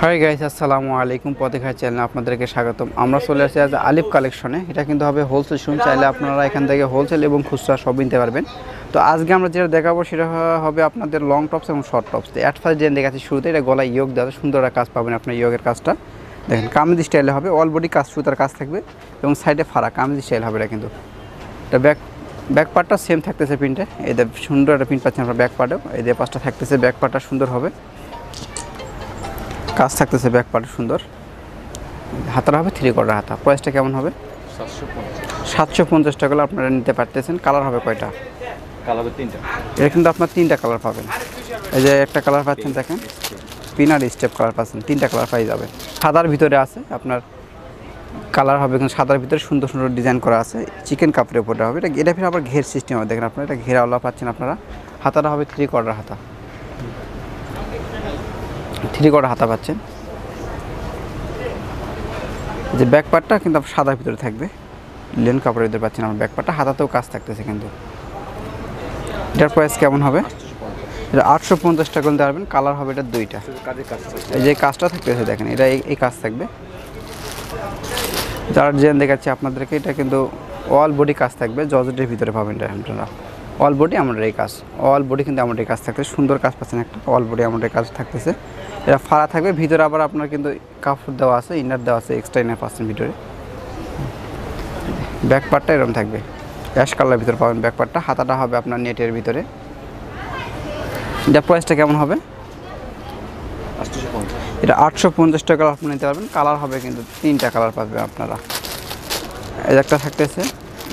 Hi guys আসসালামু আলাইকুম পথেঘাট চ্যানেলে আপনাদেরকে স্বাগতম। আমরা চলে আসছি আজ আলিফ কালেকশনে এটা কিন্তু হবে হোলসেল শুন চাইলে আপনারা এখান থেকে হোলসেল এবং খুচরা সব নিতে পারবেন। তো আজকে আমরা যেটা দেখাবো সেটা হবে আপনাদের লং টপস এবং শর্ট টপস অ্যাট ফার্স্ট যেন দেখাচ্ছি শুরুতে, এটা গলায় ইয়োগ দেওয়া সুন্দর একটা কাজ পাবেন আপনার ইয়োগের কাজটা। দেখেন, কামিজ স্টাইলে হবে। অল বডি কাজ, সুতার কাজ থাকবে এবং সাইডে ফাড়া। কামিজ স্টাইল হবে এটা কিন্তু। এটা ব্যাক ব্যাক পার্টটা সেম থাকতেছে প্রিন্টে এদের সুন্দর একটা প্রিন্ট পাচ্ছেন আপনার ব্যাক পার্টেও যে পাশটা থাকতেছে ব্যাক পার্টটা সুন্দর হবে। কাজ থাকতেছে ব্যাক পার্ট সুন্দর। হাতাটা হবে থ্রি কোয়ার্টার হাতা। প্রাইসটা কেমন হবে? সাতশো পঞ্চাশ। টাকা আপনারা নিতে পারতেছেন। কালার হবে কয়টা? কালাবে তিনটা। এটা কিন্তু আপনার তিনটা কালার পাবেন। এই যে একটা কালার পাচ্ছেন দেখেন। পিনার স্টেপ কালার পাচ্ছেন। তিনটা কালার পাই যাবেন সাদার ভিতরে আছে আপনার কালার হবে কিন্তু সাদার ভিতরে সুন্দর সুন্দর ডিজাইন করা আছে। চিকেন কাপড়ের উপরে হবে। এটা এটা ফিরে আবার ঘের সিস্টেম হবে। দেখেন আপনারা এটা ঘেরাওয়ালা পাচ্ছেন আপনারা। হাতাটা হবে থ্রি কোয়ার্টার হাতা। থ্রি কোয়ার্টার হাতা পাচ্ছেন যে ব্যাক পার্টটা কিন্তু আপনার সাদার ভিতরে থাকবে। লেন কাপড়ের ভিতরে পাচ্ছেন আমার ব্যাক পার্টটা হাতাতেও কাজ থাকতেছে কিন্তু। এটার প্রাইস কেমন হবে? এটা আটশো পঞ্চাশ টাকা দিতে পারবেন কালার হবে এটা দুইটা। এই যে কাজটা থাকতেছে দেখেন, এটা এই- কাজ থাকবে। যার ডিজাইন দেখাচ্ছি আপনাদেরকে, এটা কিন্তু অল বডি কাজ থাকবে, জর্জেটের ভিতরে পাবেন এটা আপনারা। অল বডি আমাদের এই কাজ। অল বডি কিন্তু আমাদের এই কাজ থাকতেছে। সুন্দর কাজ পাচ্ছেন একটা অল বডি আমাদের কাজ থাকতেছে। এটা ফাড়া থাকবে, ভিতরে আবার আপনার কিন্তু কাপড় দেওয়া আছে ইনার দেওয়া আছে এক্সট্রা ইনার পাচ্ছেন ভিতরে। ব্যাক পার্টটা এরকম থাকবে। অ্যাশ কালারের ভিতরে পাবেন ব্যাক পার্টটা হাতাটা হবে আপনার নেটের ভিতরে। এটা প্রাইসটা কেমন হবে? এটা আটশো পঞ্চাশ টাকা আপনি নিতে পারবেন। কালার হবে কিন্তু তিনটা কালার পাবেন আপনারা। একটা থাকতেছে,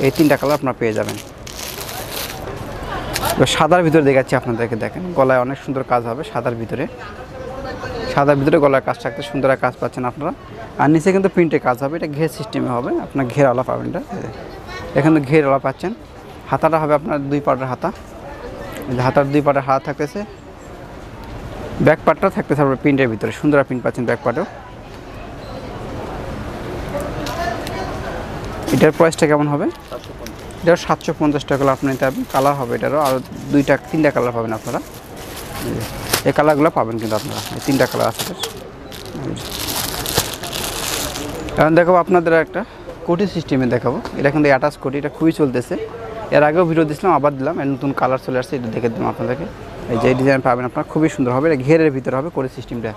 এই তিনটা কালার আপনারা পেয়ে যাবেন। সাদার ভিতরে দেখাচ্ছি আপনাদেরকে, দেখেন, গলায় অনেক সুন্দর কাজ হবে সাদার ভিতরে। সাদার ভিতরে গলায় কাজ থাকতে সুন্দর কাজ পাচ্ছেন আপনারা। আর নিচে কিন্তু প্রিন্টে কাজ হবে, এটা ঘের সিস্টেমে হবে, আপনার ঘের ঘেরওয়ালা পাবেন এটা। এখানে ঘের ঘেরওয়ালা পাচ্ছেন। হাতাটা হবে আপনার দুই পাটের হাতা। হাতার দুই পাটের হাত থাকতেছে। ব্যাক পার্টটা থাকতেছে আপনার প্রিন্টের ভিতরে, সুন্দর প্রিন্ট পাচ্ছেন ব্যাক পার্টেও এটার প্রাইসটা কেমন হবে? এটাও সাতশো পঞ্চাশ টাকা আপনি কালার হবে, এটারও আরও দুইটা, তিনটা কালার পাবেন আপনারা। এই কালারগুলো পাবেন কিন্তু আপনারা, এই তিনটা কালার আছে এখন দেখাবো আপনাদের একটা কোটি সিস্টেমে দেখাবো। এটা কিন্তু অ্যাটাচ কোটি, এটা খুবই চলতেছে। এর আগেও ভিডিও দিয়েছিলাম আবার দিলাম, এর নতুন কালার চলে আসছে, এটা দেখে দিলাম আপনাদেরকে। এই যে ডিজাইন পাবেন আপনার, খুবই সুন্দর হবে, এটা ঘেরের ভিতরে হবে কোটি সিস্টেমটা।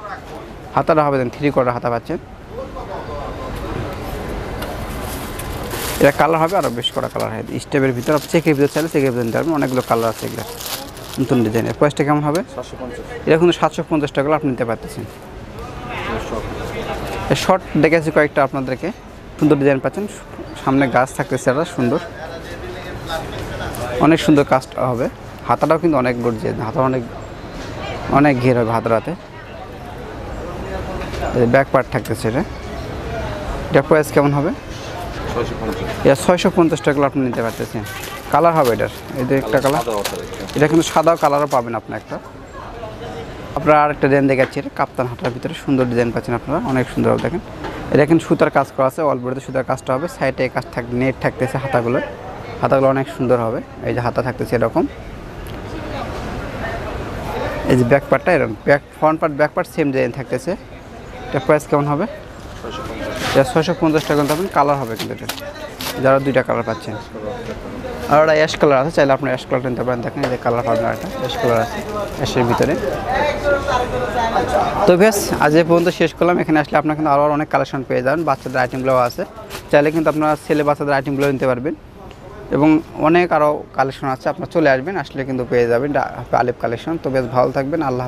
হাতাটা হবে দেন থ্রি কোয়ার্টার হাতা পাচ্ছেন। এটা কালার হবে আরও বেশ করা কালার হয় স্টেপের ভিতরে চেকের ভিতরে চাইলে চেকের ভিতরে নিতে পারবেন অনেকগুলো কালার আছে এগুলো। নতুন ডিজাইনের প্রাইসটা কেমন হবে? এটা কিন্তু সাতশো পঞ্চাশ টাকা আপনি নিতে পারতেছেন। শর্ট দেখেছি কয়েকটা আপনাদেরকে। সুন্দর ডিজাইন পাচ্ছেন। সামনে গাছ থাকতেছে এটা সুন্দর। অনেক সুন্দর কাজটা হবে। হাতাটাও কিন্তু অনেক গর্জে হাতা অনেক অনেক ঘের হবে হাতাটাতে। ব্যাক পার্ট থাকতেছে এটা। এটা প্রাইস কেমন হবে? ছয়শো পঞ্চাশ। টাকা আপনি নিতে পারতেছেন। কালার হবে এটার। এই যে একটা কালার। এটা কিন্তু সাদা কালারও পাবেন আপনি একটা। আপনারা আরেকটা ডিজাইন দেখাচ্ছি। এটা কাপ্তান হাটার ভিতরে সুন্দর ডিজাইন পাচ্ছেন আপনারা। অনেক সুন্দর হবে দেখেন। এটা কিন্তু সুতার কাজ করা আছে। অল্পতে সুতার কাজটা হবে। সাইডে কাজ থাক নেট থাকতেছে হাতাগুলো। হাতাগুলো অনেক সুন্দর হবে। এই যে হাতা থাকতেছে এরকম। এই যে ব্যাক পার্টটা এরকম। Back front part back part same design থাকতেছে। এটা প্রাইস কেমন হবে? এটা ছয়শো পঞ্চাশ টাকা পাবেন কালার হবে কিন্তু এটা। যারা দুইটা কালার পাচ্ছেন। আর ওটা অ্যাশ কালার আছে, চাইলে আপনার অ্যাশ কালারটা নিতে পারেন। দেখেন যে কালার পাবেন একটা অ্যাশ কালার আছে অ্যাশের ভিতরে। তো বেশ আজ এ পর্যন্ত শেষ করলাম। এখানে আসলে আপনার কিন্তু আরও অনেক কালেকশন পেয়ে যাবেন। বাচ্চাদের আইটেমগুলোও আছে। চাইলে কিন্তু আপনারা ছেলে বাচ্চাদের আইটেমগুলো নিতে পারবেন। এবং অনেক আরও কালেকশন আছে, আপনার চলে আসবেন, আসলে কিন্তু পেয়ে যাবেন আলিফ কালেকশন তো বেশ ভালো থাকবেন, আল্লাহ।